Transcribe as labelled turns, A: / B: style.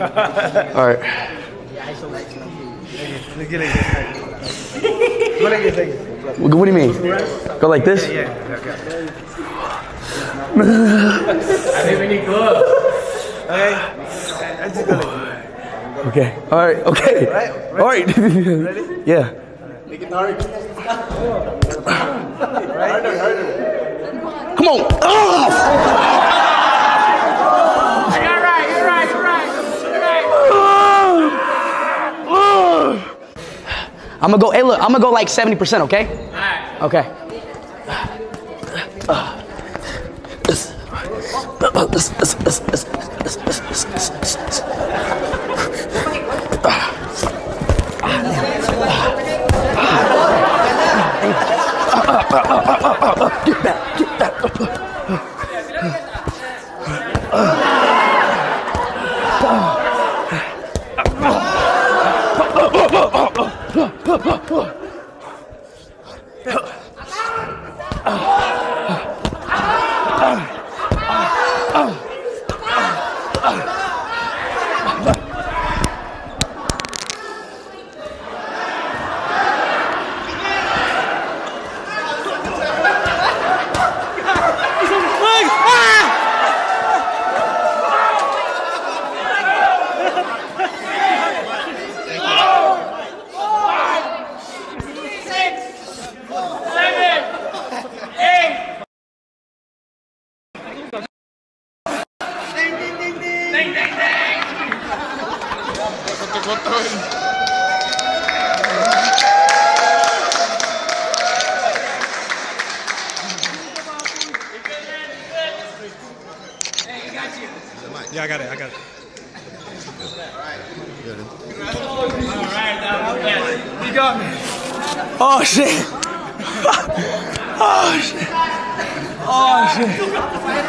A: All right. What do you mean? Go like this? Okay. All right. Okay. All right. yeah. Come on. Ah! I'm gonna go. Hey, look. I'm gonna go like 70%. Okay. Okay.
B: Pero, Yeah, I got it. I got it.
A: Oh shit. Oh shit. Oh shit.